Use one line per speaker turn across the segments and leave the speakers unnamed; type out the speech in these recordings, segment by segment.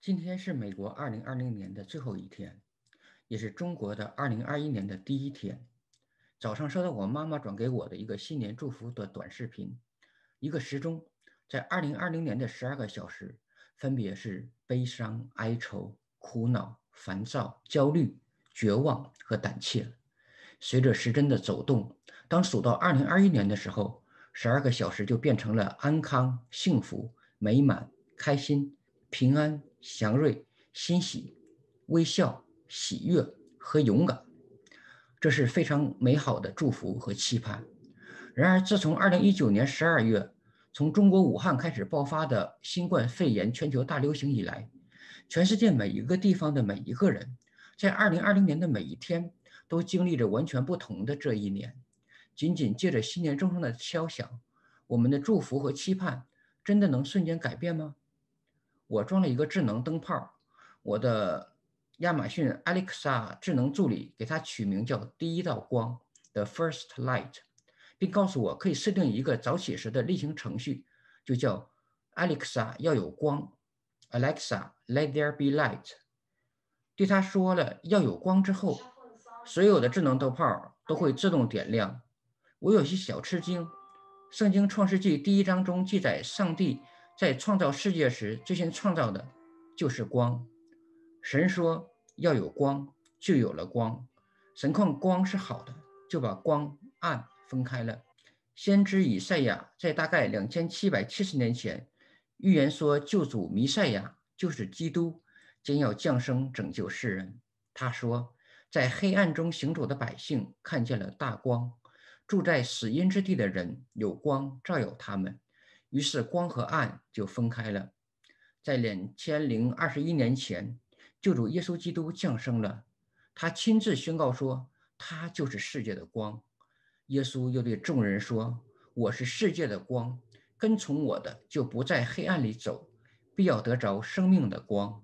今天是美国2020年的最后一天，也是中国的2021年的第一天。早上收到我妈妈转给我的一个新年祝福的短视频，一个时钟在2020年的十二个小时，分别是悲伤、哀愁、苦恼、烦躁、焦虑、绝望和胆怯。随着时针的走动，当数到2021年的时候，十二个小时就变成了安康、幸福、美满、开心、平安。祥瑞、欣喜、微笑、喜悦和勇敢，这是非常美好的祝福和期盼。然而，自从2019年12月从中国武汉开始爆发的新冠肺炎全球大流行以来，全世界每一个地方的每一个人，在2020年的每一天都经历着完全不同的这一年。仅仅借着新年钟声的敲响，我们的祝福和期盼真的能瞬间改变吗？我装了一个智能灯泡，我的亚马逊 Alexa 智能助理给它取名叫“第一道光 ”（The First Light），并告诉我可以设定一个早起时的例行程序，就叫 Alexa 要有光，Alexa Let there be light。对他说了要有光之后，所有的智能灯泡都会自动点亮。我有些小吃惊，《圣经·创世纪》第一章中记载，上帝。在创造世界时，最先创造的就是光。神说要有光，就有了光。神看光是好的，就把光暗分开了。先知以赛亚在大概两千七百七十年前预言说，救主弥赛亚就是基督，将要降生拯救世人。他说，在黑暗中行走的百姓看见了大光，住在死荫之地的人有光照耀他们。于是光和暗就分开了。在两千零二十一年前，救主耶稣基督降生了，他亲自宣告说：“他就是世界的光。”耶稣又对众人说：“我是世界的光，跟从我的就不在黑暗里走，必要得着生命的光。”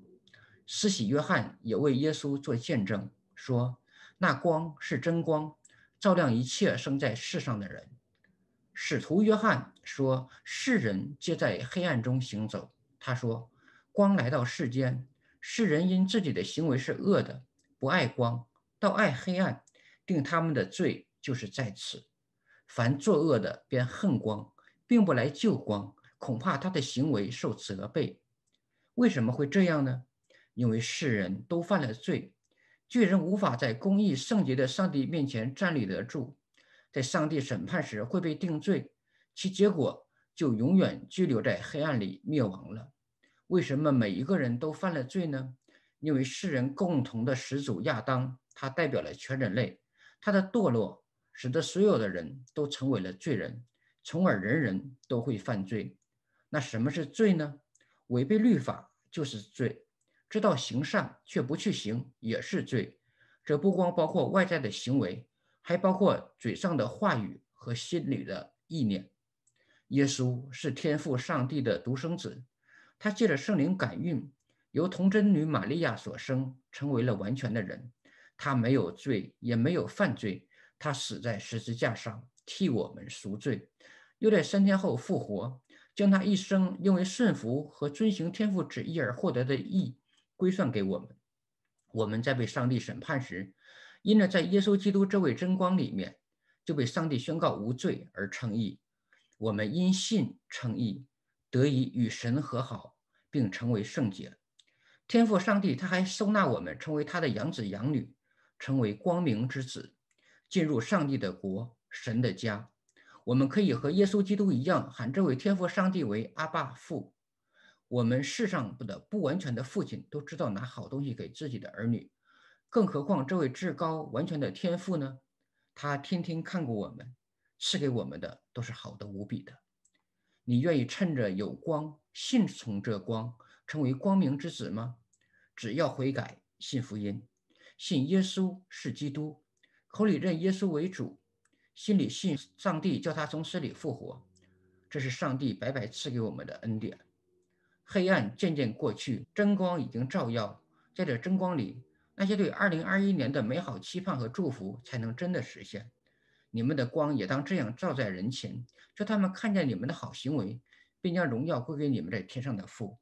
施洗约翰也为耶稣做见证，说：“那光是真光，照亮一切生在世上的人。”使徒约翰说：“世人皆在黑暗中行走。”他说：“光来到世间，世人因自己的行为是恶的，不爱光，倒爱黑暗，定他们的罪就是在此。凡作恶的便恨光，并不来救光，恐怕他的行为受责备。为什么会这样呢？因为世人都犯了罪，罪人无法在公义圣洁的上帝面前站立得住。”在上帝审判时会被定罪，其结果就永远拘留在黑暗里灭亡了。为什么每一个人都犯了罪呢？因为世人共同的始祖亚当，他代表了全人类，他的堕落使得所有的人都成为了罪人，从而人人都会犯罪。那什么是罪呢？违背律法就是罪，知道行善却不去行也是罪。这不光包括外在的行为。还包括嘴上的话语和心里的意念。耶稣是天父上帝的独生子，他借着圣灵感孕，由童贞女玛利亚所生，成为了完全的人。他没有罪，也没有犯罪。他死在十字架上，替我们赎罪，又在三天后复活，将他一生因为顺服和遵行天父旨意而获得的义归算给我们。我们在被上帝审判时。因着在耶稣基督这位真光里面，就被上帝宣告无罪而称义。我们因信称义，得以与神和好，并成为圣洁。天父上帝他还收纳我们，成为他的养子养女，成为光明之子，进入上帝的国，神的家。我们可以和耶稣基督一样，喊这位天父上帝为阿爸父。我们世上的不完全的父亲都知道拿好东西给自己的儿女。更何况这位至高完全的天父呢？他天天看过我们，赐给我们的都是好的无比的。你愿意趁着有光，信从这光，成为光明之子吗？只要悔改，信福音，信耶稣是基督，口里认耶稣为主，心里信上帝叫他从死里复活，这是上帝白白赐给我们的恩典。黑暗渐渐过去，真光已经照耀，在这真光里。那些对二零二一年的美好期盼和祝福才能真的实现。你们的光也当这样照在人前，叫他们看见你们的好行为，并将荣耀归给你们在天上的父。